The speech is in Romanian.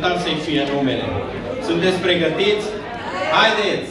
Dar să-i fie numele. Sunteți pregătiți? Haideți!